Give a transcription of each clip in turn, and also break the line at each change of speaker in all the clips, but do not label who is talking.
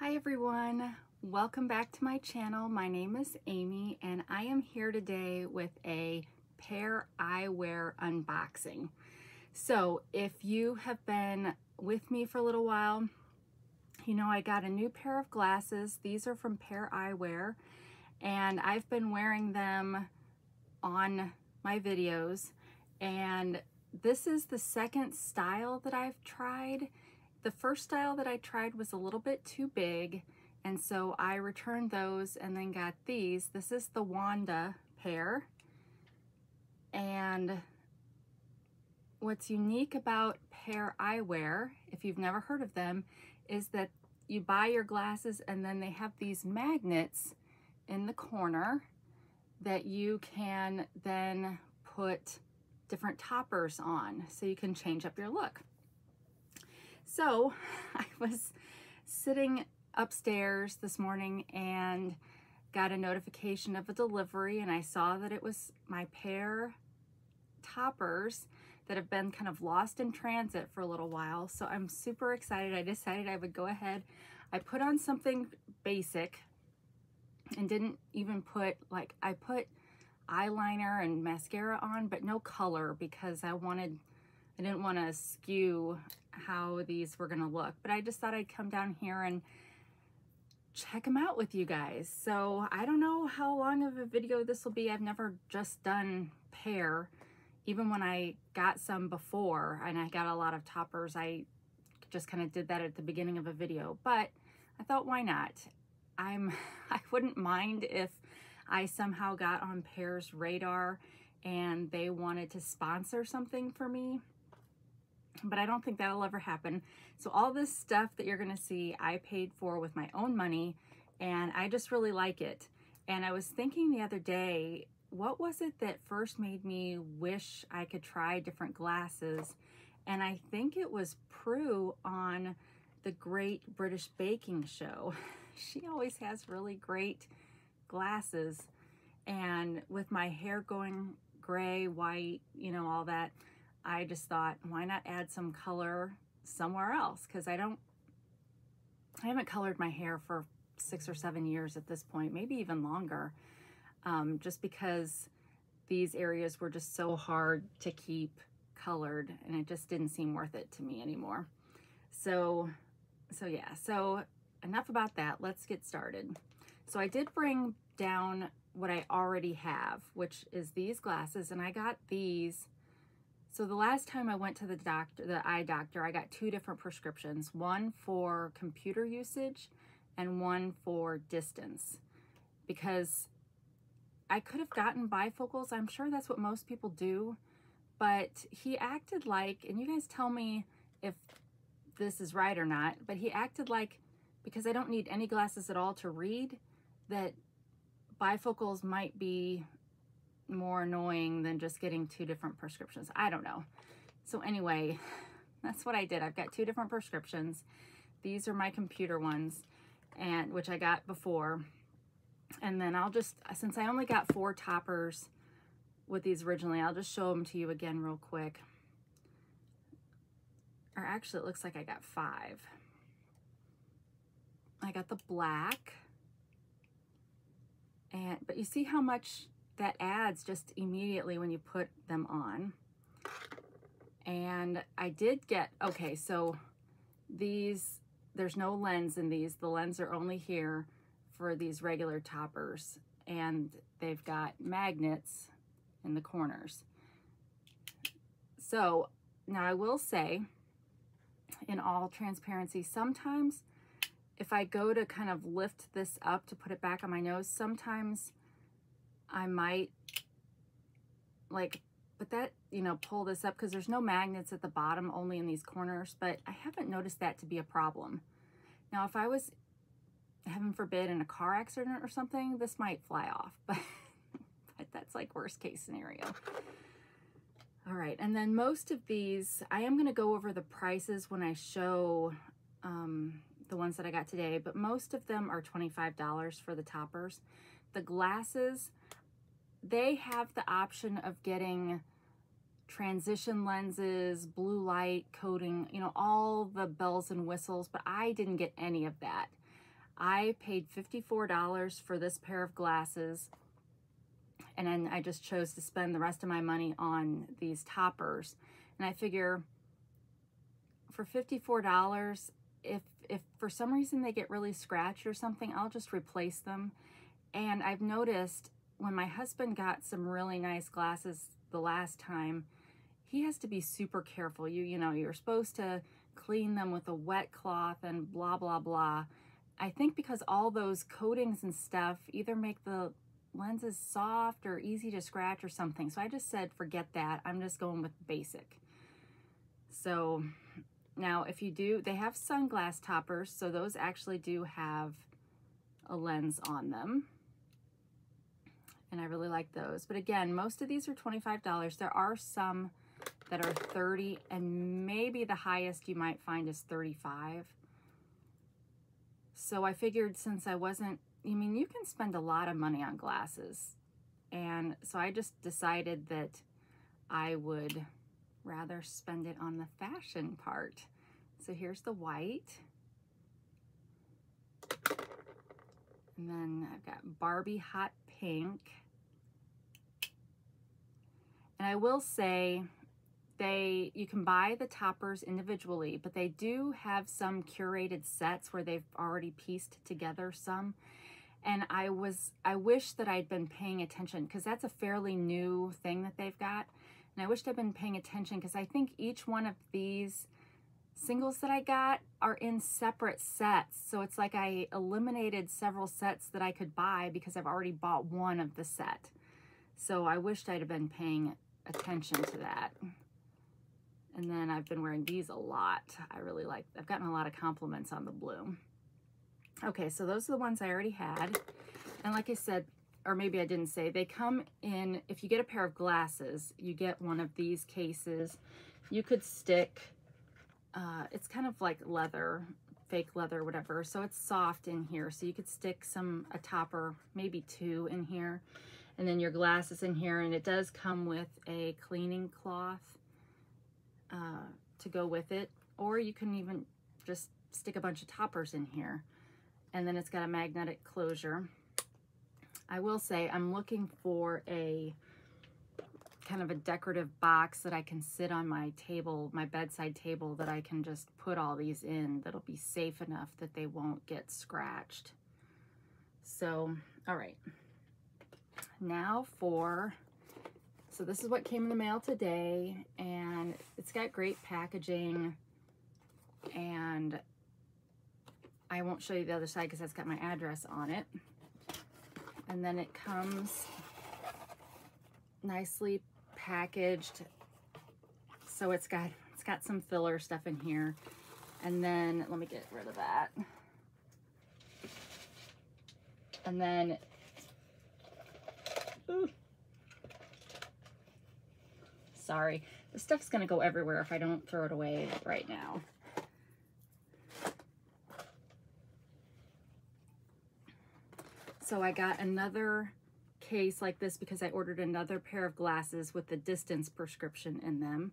Hi everyone, welcome back to my channel. My name is Amy and I am here today with a pair eyewear unboxing. So if you have been with me for a little while, you know I got a new pair of glasses. These are from Pair Eyewear and I've been wearing them on my videos and this is the second style that I've tried. The first style that I tried was a little bit too big and so I returned those and then got these. This is the Wanda pair and what's unique about Pair Eyewear, if you've never heard of them, is that you buy your glasses and then they have these magnets in the corner that you can then put different toppers on so you can change up your look. So I was sitting upstairs this morning and got a notification of a delivery and I saw that it was my pair toppers that have been kind of lost in transit for a little while. So I'm super excited. I decided I would go ahead. I put on something basic and didn't even put like, I put eyeliner and mascara on, but no color because I wanted, I didn't want to skew how these were going to look. But I just thought I'd come down here and check them out with you guys. So I don't know how long of a video this will be. I've never just done pair. Even when I got some before and I got a lot of toppers, I just kind of did that at the beginning of a video. But I thought, why not? I'm, I wouldn't mind if I somehow got on Pair's radar and they wanted to sponsor something for me. But I don't think that'll ever happen. So all this stuff that you're going to see, I paid for with my own money and I just really like it. And I was thinking the other day, what was it that first made me wish I could try different glasses? And I think it was Prue on the Great British Baking Show. She always has really great glasses. And with my hair going gray, white, you know, all that, I just thought, why not add some color somewhere else? Because I don't, I haven't colored my hair for six or seven years at this point, maybe even longer, um, just because these areas were just so hard to keep colored and it just didn't seem worth it to me anymore. So, so yeah, so enough about that. Let's get started. So I did bring down what I already have, which is these glasses, and I got these. So the last time I went to the doctor, the eye doctor, I got two different prescriptions, one for computer usage and one for distance because I could have gotten bifocals. I'm sure that's what most people do, but he acted like, and you guys tell me if this is right or not, but he acted like because I don't need any glasses at all to read, that bifocals might be more annoying than just getting two different prescriptions. I don't know. So anyway, that's what I did. I've got two different prescriptions. These are my computer ones, and which I got before. And then I'll just, since I only got four toppers with these originally, I'll just show them to you again real quick. Or actually, it looks like I got five. I got the black. And, but you see how much that adds just immediately when you put them on. And I did get, okay, so these, there's no lens in these. The lens are only here for these regular toppers. And they've got magnets in the corners. So now I will say, in all transparency, sometimes if I go to kind of lift this up to put it back on my nose, sometimes I might like, but that, you know, pull this up because there's no magnets at the bottom, only in these corners, but I haven't noticed that to be a problem. Now, if I was, heaven forbid, in a car accident or something, this might fly off, but, but that's like worst case scenario. All right, and then most of these, I am gonna go over the prices when I show um, the ones that I got today, but most of them are $25 for the toppers. The glasses, they have the option of getting transition lenses, blue light coating, you know, all the bells and whistles, but I didn't get any of that. I paid $54 for this pair of glasses and then I just chose to spend the rest of my money on these toppers. And I figure for $54, if, if for some reason they get really scratched or something, I'll just replace them. And I've noticed when my husband got some really nice glasses the last time, he has to be super careful. You, you know, you're supposed to clean them with a wet cloth and blah, blah, blah. I think because all those coatings and stuff either make the lenses soft or easy to scratch or something. So I just said, forget that. I'm just going with basic. So now if you do, they have sunglass toppers. So those actually do have a lens on them. And I really like those. But again, most of these are $25. There are some that are 30 and maybe the highest you might find is 35. So I figured since I wasn't I mean, you can spend a lot of money on glasses. And so I just decided that I would rather spend it on the fashion part. So here's the white. And then I've got Barbie Hot Pink. And I will say they you can buy the toppers individually, but they do have some curated sets where they've already pieced together some and I was I wish that I'd been paying attention because that's a fairly new thing that they've got and I wished I'd been paying attention because I think each one of these singles that I got are in separate sets. So it's like I eliminated several sets that I could buy because I've already bought one of the set. So I wished I'd have been paying attention to that. And then I've been wearing these a lot. I really like I've gotten a lot of compliments on the blue. Okay, so those are the ones I already had. And like I said, or maybe I didn't say, they come in, if you get a pair of glasses, you get one of these cases. You could stick, uh, it's kind of like leather, fake leather, whatever. So it's soft in here. So you could stick some, a topper, maybe two in here. And then your glasses in here. And it does come with a cleaning cloth uh, to go with it. Or you can even just stick a bunch of toppers in here and then it's got a magnetic closure. I will say I'm looking for a kind of a decorative box that I can sit on my table, my bedside table, that I can just put all these in that'll be safe enough that they won't get scratched. So, all right. Now for, so this is what came in the mail today, and it's got great packaging, and I won't show you the other side because that's got my address on it. And then it comes nicely packaged. So it's got it's got some filler stuff in here. And then let me get rid of that. And then ooh, sorry, the stuff's gonna go everywhere if I don't throw it away right now. So I got another case like this because I ordered another pair of glasses with the distance prescription in them.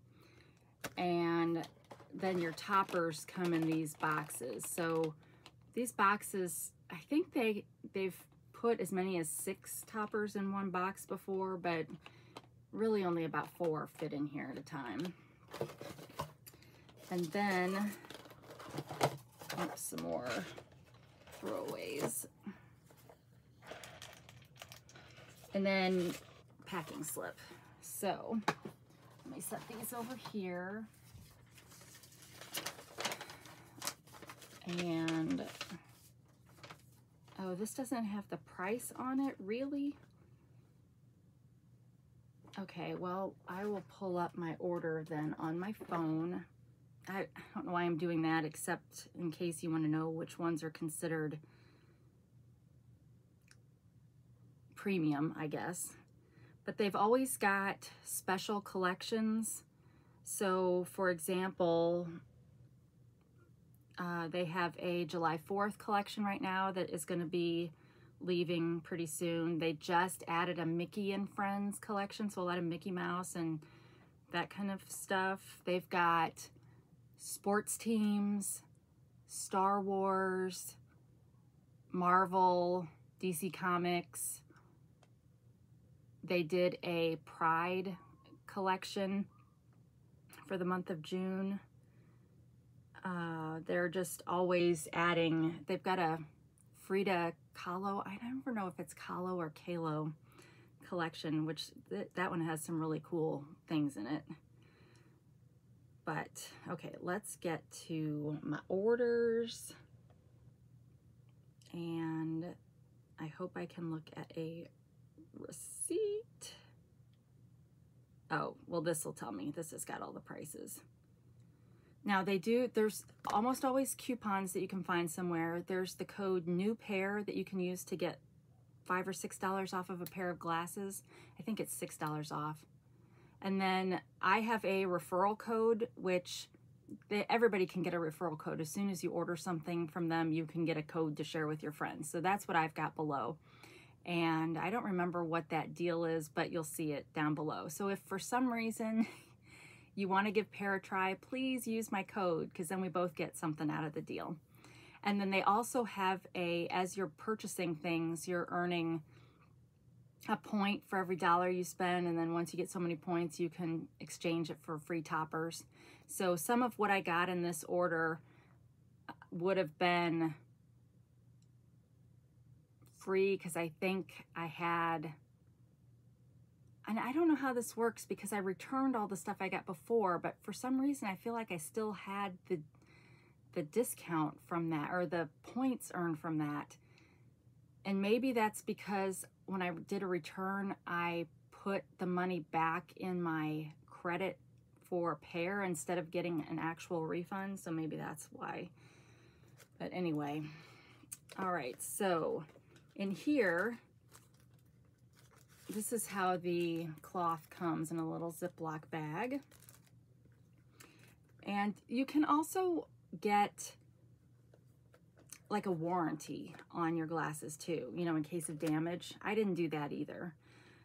And then your toppers come in these boxes. So these boxes, I think they, they've put as many as six toppers in one box before, but really only about four fit in here at a time. And then, oops, some more throwaways. And then packing slip. So let me set these over here. And, oh, this doesn't have the price on it, really? Okay, well, I will pull up my order then on my phone. I, I don't know why I'm doing that, except in case you want to know which ones are considered premium, I guess. But they've always got special collections. So, for example, uh, they have a July 4th collection right now that is going to be leaving pretty soon. They just added a Mickey and Friends collection, so a lot of Mickey Mouse and that kind of stuff. They've got sports teams, Star Wars, Marvel, DC Comics. They did a Pride collection for the month of June. Uh, they're just always adding, they've got a Frida Kahlo, I don't know if it's Kahlo or Kahlo collection, which th that one has some really cool things in it. But, okay, let's get to my orders. And I hope I can look at a receipt. Oh, well, this will tell me. This has got all the prices. Now they do, there's almost always coupons that you can find somewhere. There's the code new pair that you can use to get five or six dollars off of a pair of glasses. I think it's six dollars off. And then I have a referral code, which they, everybody can get a referral code. As soon as you order something from them, you can get a code to share with your friends. So that's what I've got below. And I don't remember what that deal is, but you'll see it down below. So if for some reason you want to give Pair a try, please use my code because then we both get something out of the deal. And then they also have a, as you're purchasing things, you're earning a point for every dollar you spend. And then once you get so many points, you can exchange it for free toppers. So some of what I got in this order uh, would have been free because I think I had and I don't know how this works because I returned all the stuff I got before, but for some reason I feel like I still had the the discount from that or the points earned from that. And maybe that's because when I did a return, I put the money back in my credit for pair instead of getting an actual refund. So maybe that's why. But anyway, all right. So in here, this is how the cloth comes in a little Ziploc bag. And you can also get like a warranty on your glasses too, you know, in case of damage. I didn't do that either.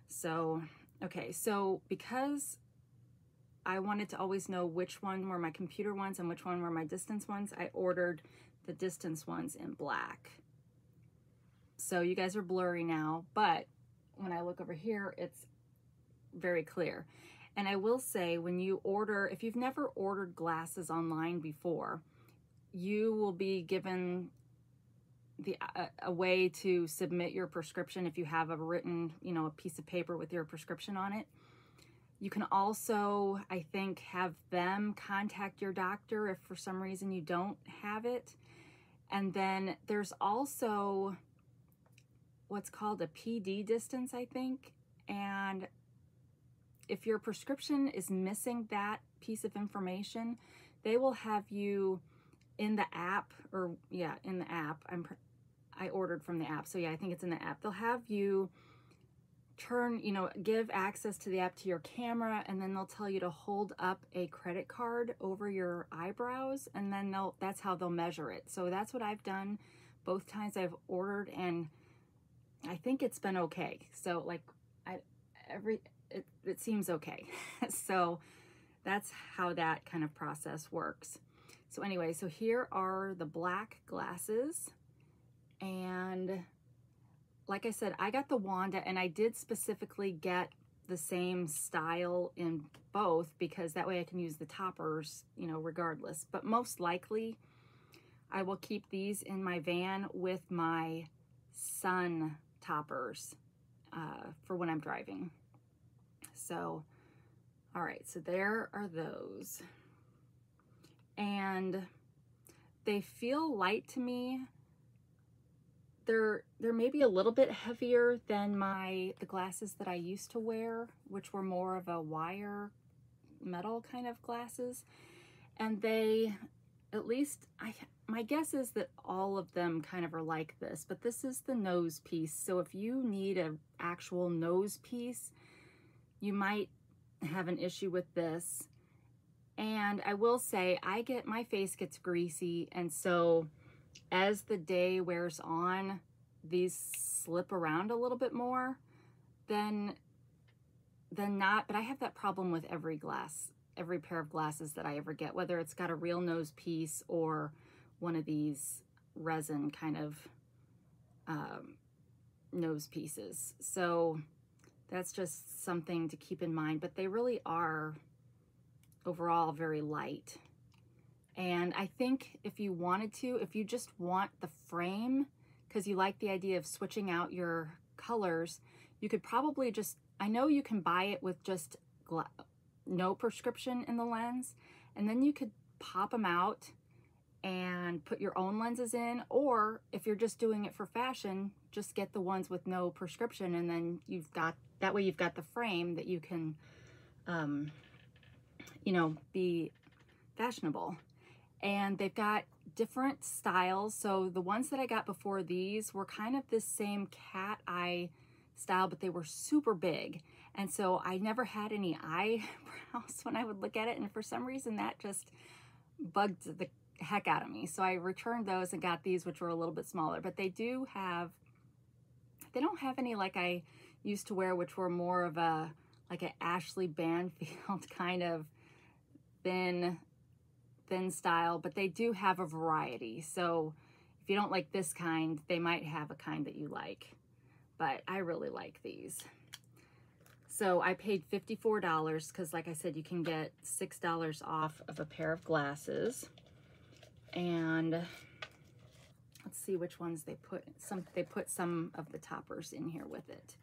So, okay, so because I wanted to always know which one were my computer ones and which one were my distance ones, I ordered the distance ones in black. So you guys are blurry now, but when I look over here, it's very clear. And I will say when you order, if you've never ordered glasses online before, you will be given the a, a, way to submit your prescription if you have a written, you know, a piece of paper with your prescription on it. You can also, I think, have them contact your doctor if for some reason you don't have it. And then there's also what's called a PD distance, I think. And if your prescription is missing that piece of information, they will have you in the app or yeah, in the app. I'm I ordered from the app. So yeah, I think it's in the app. They'll have you turn, you know, give access to the app to your camera and then they'll tell you to hold up a credit card over your eyebrows and then they'll that's how they'll measure it. So that's what I've done both times I've ordered and I think it's been okay. So like I every it, it seems okay. so that's how that kind of process works. So anyway, so here are the black glasses. And like I said, I got the Wanda and I did specifically get the same style in both because that way I can use the toppers, you know, regardless. But most likely I will keep these in my van with my sun toppers uh, for when I'm driving. So, all right, so there are those. And they feel light to me. They're, they're maybe a little bit heavier than my the glasses that I used to wear, which were more of a wire metal kind of glasses. And they, at least I my guess is that all of them kind of are like this, but this is the nose piece. So if you need an actual nose piece, you might have an issue with this. And I will say, I get, my face gets greasy. And so as the day wears on, these slip around a little bit more than, than not. But I have that problem with every glass, every pair of glasses that I ever get, whether it's got a real nose piece or one of these resin kind of um, nose pieces. So that's just something to keep in mind, but they really are overall very light. And I think if you wanted to, if you just want the frame, because you like the idea of switching out your colors, you could probably just, I know you can buy it with just no prescription in the lens, and then you could pop them out and put your own lenses in, or if you're just doing it for fashion, just get the ones with no prescription, and then you've got, that way you've got the frame that you can, um, you know, be fashionable. And they've got different styles. So the ones that I got before these were kind of this same cat eye style, but they were super big. And so I never had any eyebrows when I would look at it. And for some reason that just bugged the heck out of me. So I returned those and got these, which were a little bit smaller, but they do have, they don't have any like I used to wear, which were more of a, like an Ashley Banfield kind of thin, thin style, but they do have a variety. So if you don't like this kind, they might have a kind that you like, but I really like these. So I paid $54 because like I said, you can get $6 off of a pair of glasses. And let's see which ones they put some they put some of the toppers in here with it.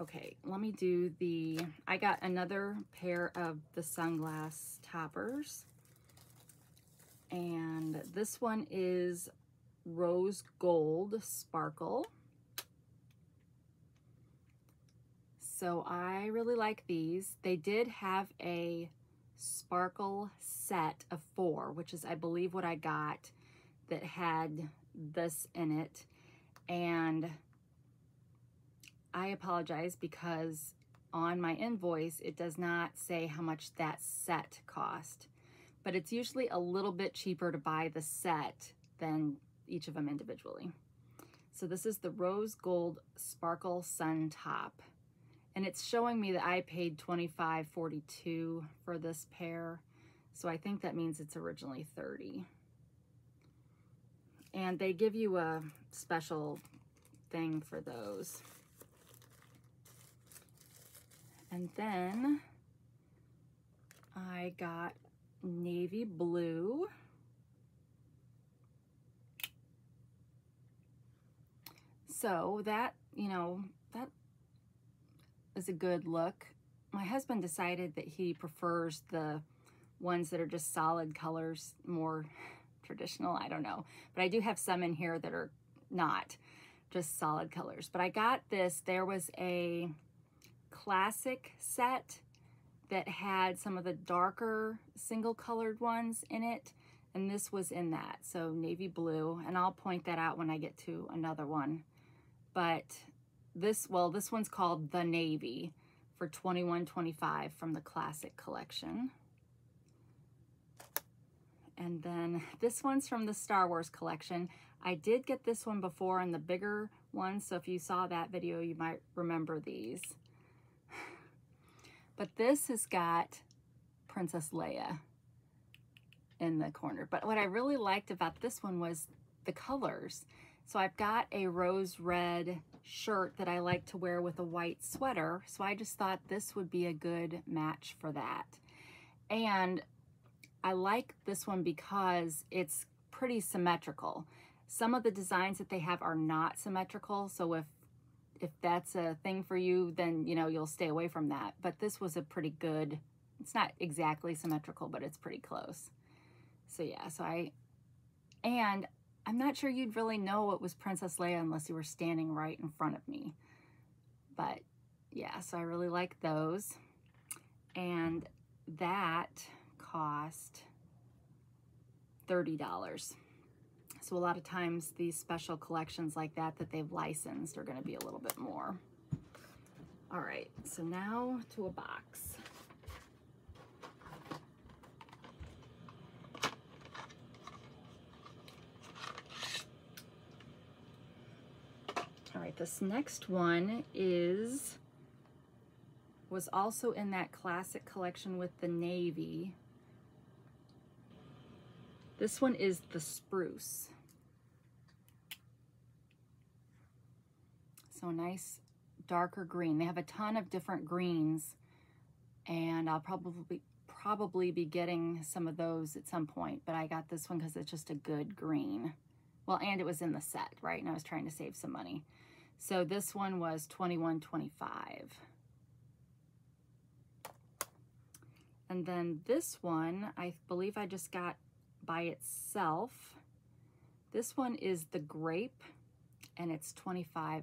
Okay, let me do the I got another pair of the sunglass toppers. And this one is rose gold sparkle. So I really like these. They did have a sparkle set of four, which is, I believe, what I got that had this in it. And I apologize because on my invoice, it does not say how much that set cost. But it's usually a little bit cheaper to buy the set than each of them individually. So this is the Rose Gold Sparkle Sun Top and it's showing me that I paid $25.42 for this pair. So I think that means it's originally 30. And they give you a special thing for those. And then I got navy blue. So that, you know, that is a good look. My husband decided that he prefers the ones that are just solid colors, more traditional, I don't know. But I do have some in here that are not just solid colors. But I got this, there was a classic set that had some of the darker single colored ones in it. And this was in that, so navy blue. And I'll point that out when I get to another one. But this, well, this one's called The Navy for $21.25 from the Classic Collection. And then this one's from the Star Wars collection. I did get this one before in the bigger one, so if you saw that video, you might remember these. But this has got Princess Leia in the corner. But what I really liked about this one was the colors. So I've got a rose red shirt that I like to wear with a white sweater. So I just thought this would be a good match for that. And I like this one because it's pretty symmetrical. Some of the designs that they have are not symmetrical. So if if that's a thing for you, then, you know, you'll stay away from that. But this was a pretty good, it's not exactly symmetrical, but it's pretty close. So yeah, so I, and I'm not sure you'd really know it was Princess Leia unless you were standing right in front of me. But yeah, so I really like those. And that cost $30. So a lot of times these special collections like that that they've licensed are going to be a little bit more. All right, so now to a box. All right, this next one is, was also in that classic collection with the navy. This one is the spruce. So nice darker green. They have a ton of different greens and I'll probably probably be getting some of those at some point, but I got this one because it's just a good green. Well, and it was in the set, right? And I was trying to save some money. So this one was $21.25. And then this one, I believe I just got by itself. This one is the grape and it's $25.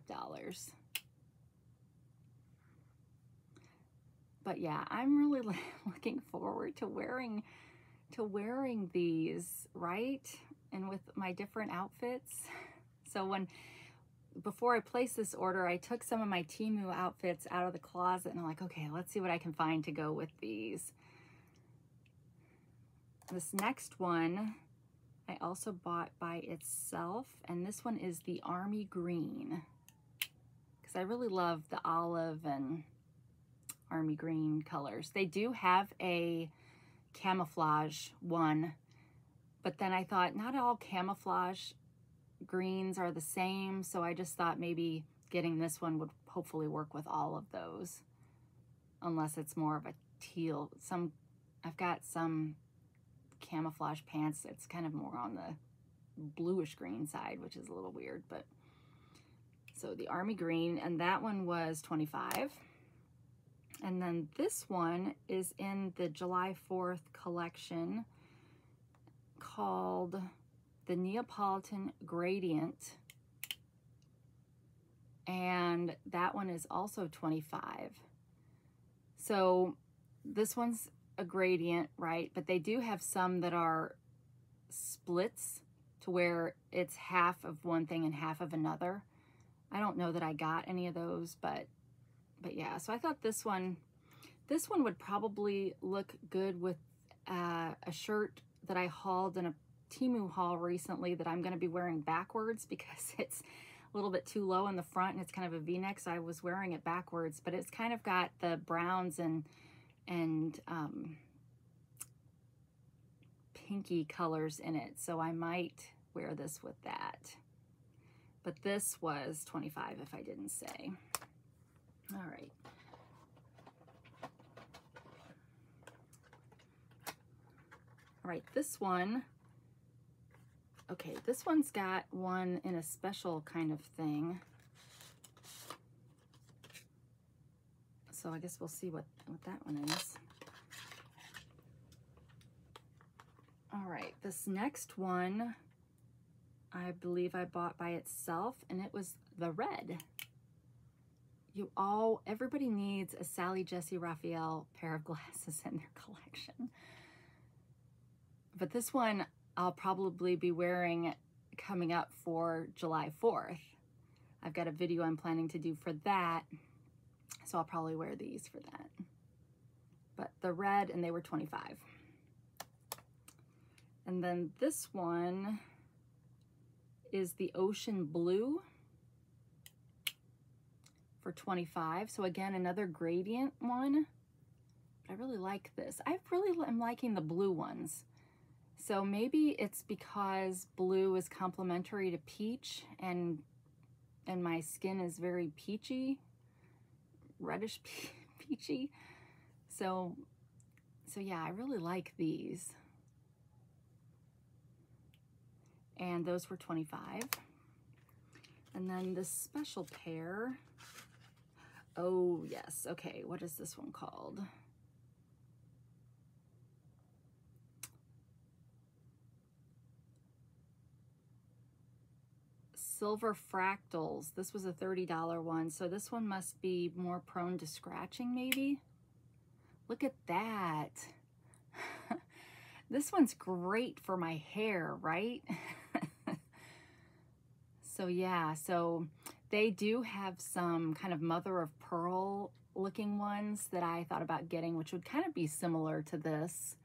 But yeah, I'm really looking forward to wearing to wearing these, right? And with my different outfits. So when before I placed this order, I took some of my Temu outfits out of the closet and I'm like, okay, let's see what I can find to go with these. This next one I also bought by itself, and this one is the Army Green because I really love the olive and army green colors. They do have a camouflage one, but then I thought not all camouflage greens are the same, so I just thought maybe getting this one would hopefully work with all of those, unless it's more of a teal. Some I've got some camouflage pants that's kind of more on the bluish green side, which is a little weird, but so the army green, and that one was 25. And then this one is in the July 4th collection called the Neapolitan Gradient. And that one is also 25. So this one's a gradient, right? But they do have some that are splits to where it's half of one thing and half of another. I don't know that I got any of those, but but yeah, so I thought this one, this one would probably look good with uh, a shirt that I hauled in a Temu haul recently that I'm going to be wearing backwards because it's a little bit too low in the front and it's kind of a v-neck so I was wearing it backwards. But it's kind of got the browns and and um, pinky colors in it. So I might wear this with that. But this was 25 if I didn't say. All right. All right, this one, okay, this one's got one in a special kind of thing. So I guess we'll see what, what that one is. All right, this next one, I believe I bought by itself, and it was the red you all, everybody needs a Sally Jessy Raphael pair of glasses in their collection. But this one I'll probably be wearing coming up for July 4th. I've got a video I'm planning to do for that. So I'll probably wear these for that. But the red and they were 25. And then this one is the ocean blue for 25. So again, another gradient one. I really like this. I really am liking the blue ones. So maybe it's because blue is complementary to peach and and my skin is very peachy, reddish peachy. So, so yeah, I really like these. And those were 25. And then this special pair Oh, yes. Okay, what is this one called? Silver Fractals. This was a $30 one, so this one must be more prone to scratching, maybe? Look at that. this one's great for my hair, right? so yeah, so they do have some kind of mother of pearl looking ones that I thought about getting, which would kind of be similar to this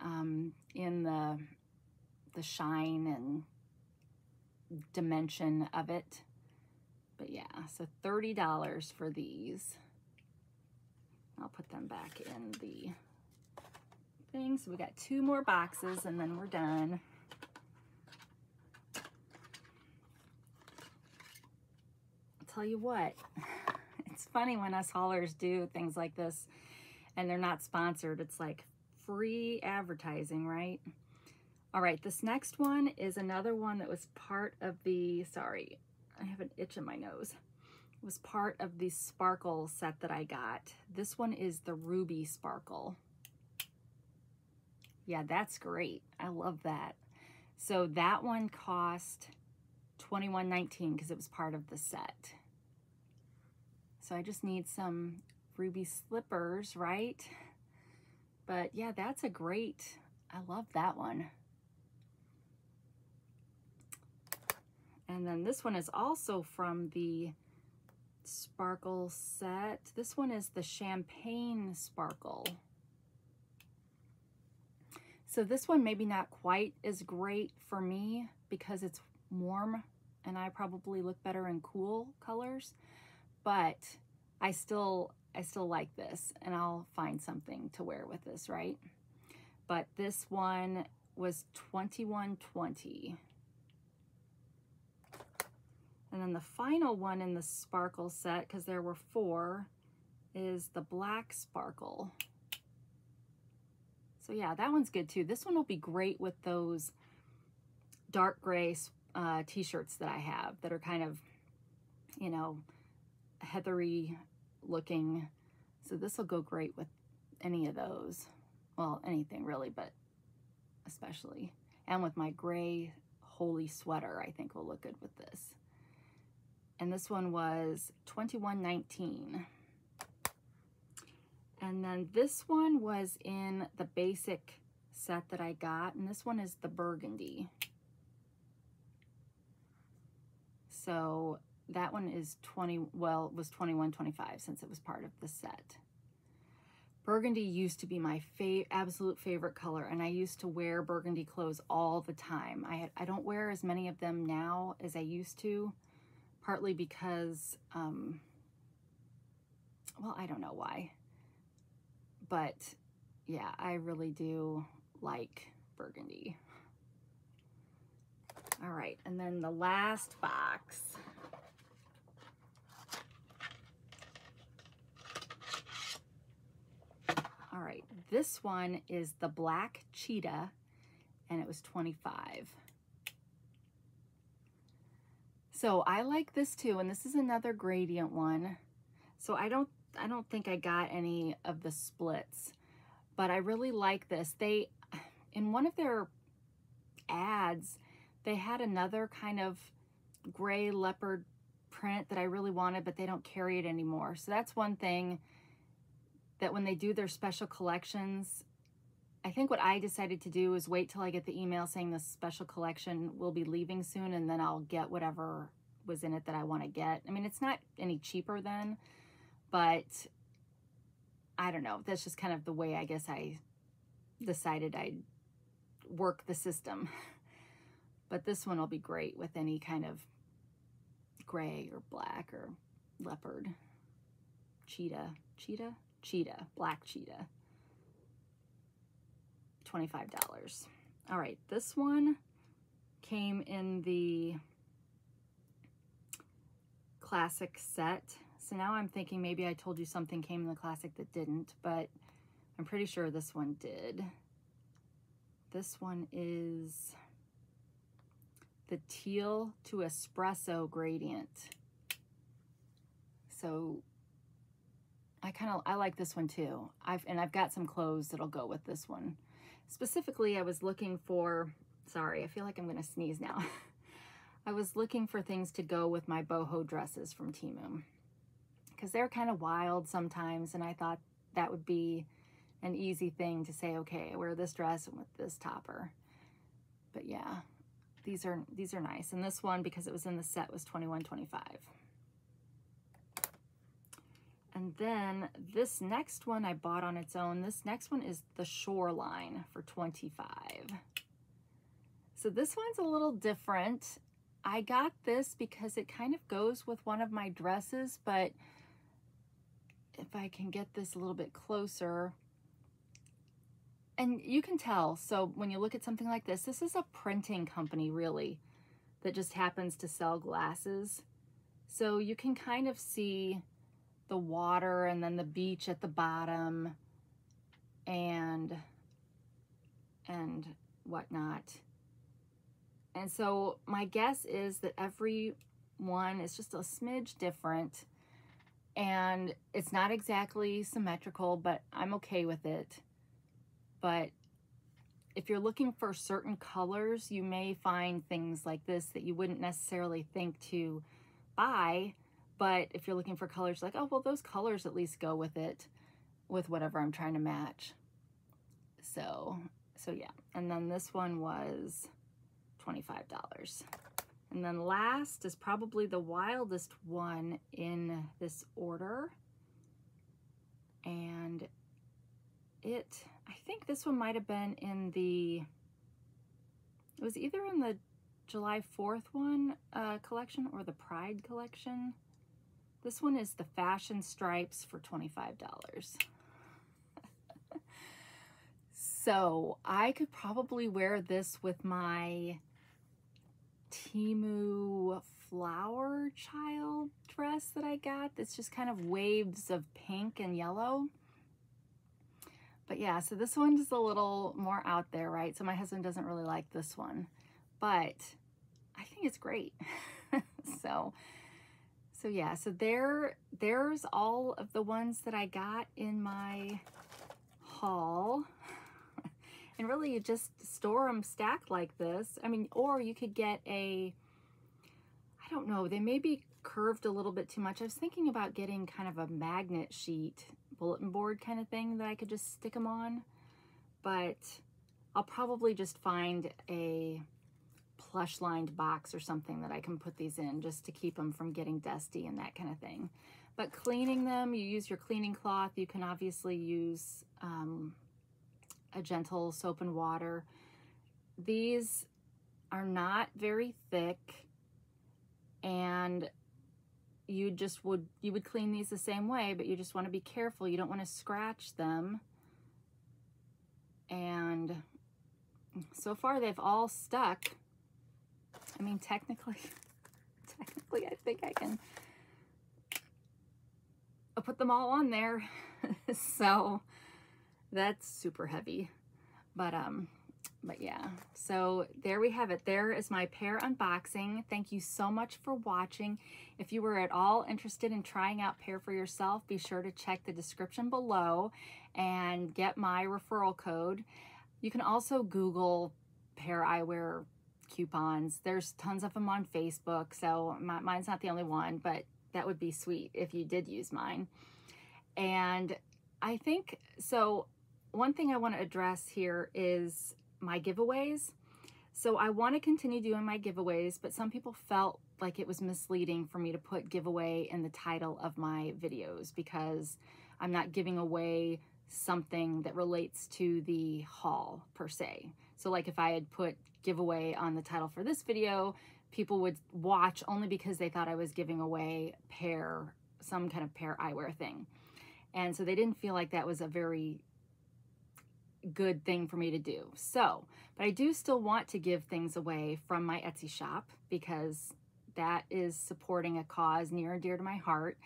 um, in the, the shine and dimension of it. But yeah, so $30 for these. I'll put them back in the thing. So we got two more boxes and then we're done. I'll tell you what, it's funny when us haulers do things like this and they're not sponsored. It's like free advertising, right? All right, this next one is another one that was part of the, sorry, I have an itch in my nose. It was part of the sparkle set that I got. This one is the Ruby Sparkle. Yeah, that's great. I love that. So that one cost $21.19 because it was part of the set. So I just need some ruby slippers, right? But yeah, that's a great, I love that one. And then this one is also from the Sparkle set. This one is the Champagne Sparkle. So this one maybe not quite as great for me because it's warm and I probably look better in cool colors, but I still I still like this and I'll find something to wear with this, right? But this one was 2120. And then the final one in the sparkle set, because there were four, is the black sparkle. So yeah, that one's good too. This one will be great with those dark gray uh, t-shirts that I have that are kind of, you know, heathery looking. So this will go great with any of those. Well, anything really, but especially. And with my gray holy sweater, I think will look good with this. And this one was 21.19. And then this one was in the basic set that I got, and this one is the burgundy. So that one is 20, well, was 21.25 since it was part of the set. Burgundy used to be my fa absolute favorite color, and I used to wear burgundy clothes all the time. I, I don't wear as many of them now as I used to, partly because, um, well, I don't know why but yeah, I really do like burgundy. All right, and then the last box. All right, this one is the Black Cheetah, and it was 25. So I like this too, and this is another gradient one. So I don't I don't think I got any of the splits, but I really like this. They, in one of their ads, they had another kind of gray leopard print that I really wanted, but they don't carry it anymore. So that's one thing that when they do their special collections, I think what I decided to do is wait till I get the email saying the special collection will be leaving soon and then I'll get whatever was in it that I want to get. I mean, it's not any cheaper then, but I don't know. That's just kind of the way I guess I decided I'd work the system. But this one will be great with any kind of gray or black or leopard. Cheetah. Cheetah? Cheetah. Black cheetah. $25. All right, this one came in the classic set so now I'm thinking maybe I told you something came in the classic that didn't, but I'm pretty sure this one did. This one is the teal to espresso gradient. So I kind of, I like this one too. I've, and I've got some clothes that'll go with this one. Specifically, I was looking for, sorry, I feel like I'm going to sneeze now. I was looking for things to go with my boho dresses from Temu because they're kind of wild sometimes. And I thought that would be an easy thing to say, okay, I wear this dress with this topper. But yeah, these are these are nice. And this one, because it was in the set, was twenty one twenty five. And then this next one I bought on its own. This next one is the Shoreline for 25. So this one's a little different. I got this because it kind of goes with one of my dresses, but if I can get this a little bit closer, and you can tell, so when you look at something like this, this is a printing company really that just happens to sell glasses. So you can kind of see the water and then the beach at the bottom and and whatnot. And so my guess is that every one is just a smidge different and it's not exactly symmetrical, but I'm okay with it. But if you're looking for certain colors, you may find things like this that you wouldn't necessarily think to buy. But if you're looking for colors like, oh, well, those colors at least go with it, with whatever I'm trying to match. So, so yeah. And then this one was $25. And then last is probably the wildest one in this order. And it, I think this one might have been in the, it was either in the July 4th one uh, collection or the Pride collection. This one is the Fashion Stripes for $25. so I could probably wear this with my Temu flower child dress that I got that's just kind of waves of pink and yellow. But yeah, so this one's a little more out there, right? So my husband doesn't really like this one, but I think it's great. so, so yeah, so there, there's all of the ones that I got in my haul and really you just store them stacked like this. I mean, or you could get a, I don't know, they may be curved a little bit too much. I was thinking about getting kind of a magnet sheet, bulletin board kind of thing that I could just stick them on, but I'll probably just find a plush lined box or something that I can put these in just to keep them from getting dusty and that kind of thing. But cleaning them, you use your cleaning cloth. You can obviously use um, a gentle soap and water. These are not very thick and you just would you would clean these the same way but you just want to be careful you don't want to scratch them and so far they've all stuck I mean technically technically I think I can I'll put them all on there so that's super heavy. But, um, but yeah, so there we have it. There is my pair unboxing. Thank you so much for watching. If you were at all interested in trying out pair for yourself, be sure to check the description below and get my referral code. You can also Google pair eyewear coupons. There's tons of them on Facebook, so my, mine's not the only one, but that would be sweet if you did use mine. And I think, so one thing I want to address here is my giveaways. So I want to continue doing my giveaways, but some people felt like it was misleading for me to put giveaway in the title of my videos because I'm not giving away something that relates to the haul per se. So like if I had put giveaway on the title for this video, people would watch only because they thought I was giving away pair, some kind of pair eyewear thing. And so they didn't feel like that was a very good thing for me to do. So, but I do still want to give things away from my Etsy shop because that is supporting a cause near and dear to my heart.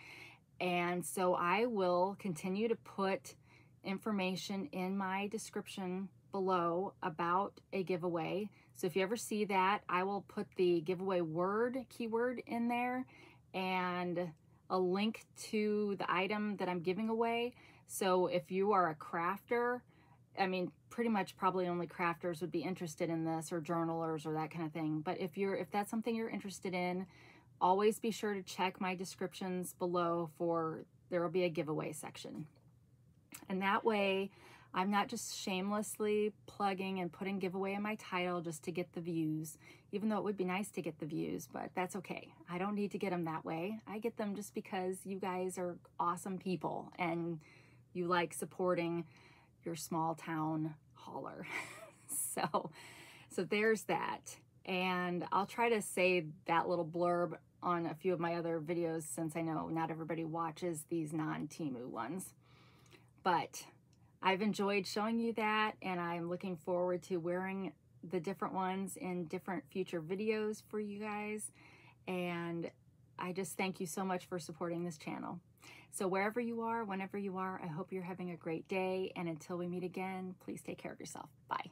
And so I will continue to put information in my description below about a giveaway. So if you ever see that, I will put the giveaway word keyword in there and a link to the item that I'm giving away. So if you are a crafter I mean, pretty much probably only crafters would be interested in this or journalers or that kind of thing. But if you're if that's something you're interested in, always be sure to check my descriptions below for there will be a giveaway section. And that way, I'm not just shamelessly plugging and putting giveaway in my title just to get the views, even though it would be nice to get the views, but that's okay. I don't need to get them that way. I get them just because you guys are awesome people and you like supporting your small town hauler. so, so there's that. And I'll try to say that little blurb on a few of my other videos since I know not everybody watches these non-Temu ones. But I've enjoyed showing you that and I'm looking forward to wearing the different ones in different future videos for you guys. And I just thank you so much for supporting this channel. So wherever you are, whenever you are, I hope you're having a great day. And until we meet again, please take care of yourself. Bye.